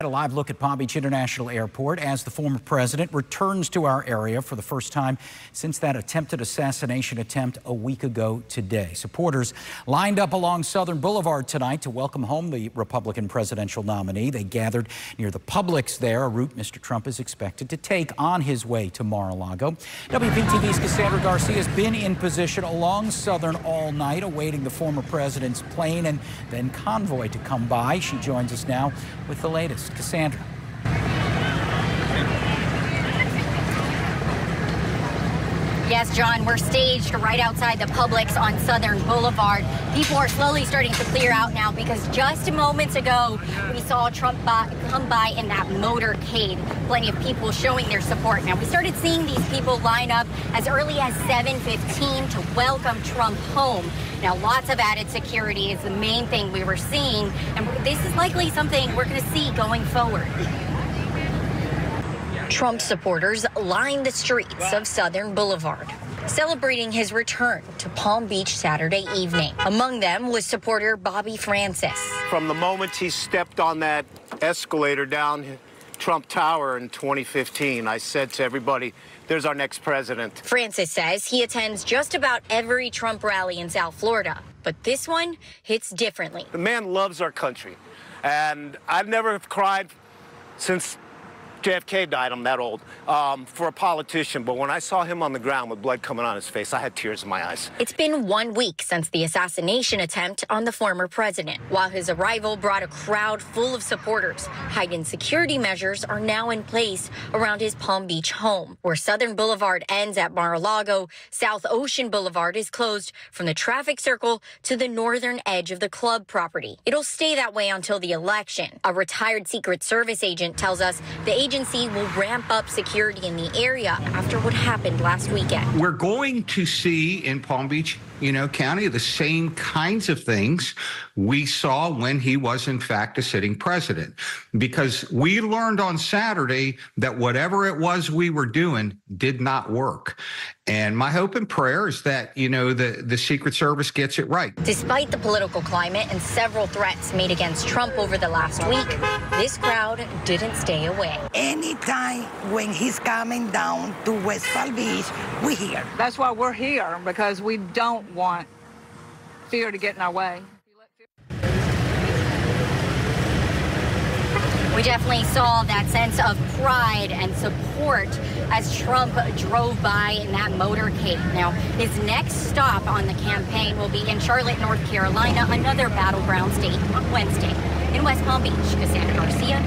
A live look at Palm Beach International Airport as the former president returns to our area for the first time since that attempted assassination attempt a week ago today. Supporters lined up along Southern Boulevard tonight to welcome home the Republican presidential nominee. They gathered near the Publix there, a route Mr. Trump is expected to take on his way to Mar-a-Lago. WPTV's Cassandra Garcia has been in position along Southern all night, awaiting the former president's plane and then convoy to come by. She joins us now with the latest. Cassandra. Yes, John, we're staged right outside the Publix on Southern Boulevard. People are slowly starting to clear out now because just moments ago, we saw Trump come by in that motorcade. Plenty of people showing their support. Now, we started seeing these people line up as early as 7.15 to welcome Trump home. Now, lots of added security is the main thing we were seeing, and this is likely something we're going to see going forward. Trump supporters lined the streets of Southern Boulevard celebrating his return to Palm Beach Saturday evening. Among them was supporter Bobby Francis. From the moment he stepped on that escalator down Trump Tower in 2015, I said to everybody, there's our next president. Francis says he attends just about every Trump rally in South Florida, but this one hits differently. The man loves our country, and I've never cried since JFK died, I'm that old, um, for a politician. But when I saw him on the ground with blood coming on his face, I had tears in my eyes. It's been one week since the assassination attempt on the former president. While his arrival brought a crowd full of supporters, heightened security measures are now in place around his Palm Beach home. Where Southern Boulevard ends at Mar-a-Lago, South Ocean Boulevard is closed from the traffic circle to the northern edge of the club property. It'll stay that way until the election. A retired Secret Service agent tells us the agency agency will ramp up security in the area after what happened last weekend. We're going to see in Palm Beach, you know, County the same kinds of things we saw when he was in fact a sitting president because we learned on Saturday that whatever it was we were doing did not work. And my hope and prayer is that, you know, the, the Secret Service gets it right. Despite the political climate and several threats made against Trump over the last week, this crowd didn't stay away. Anytime when he's coming down to West Palm Beach, we're here. That's why we're here, because we don't want fear to get in our way. We definitely saw that sense of pride and support as Trump drove by in that motorcade. Now, his next stop on the campaign will be in Charlotte, North Carolina, another battleground state on Wednesday. In West Palm Beach, Cassandra Garcia,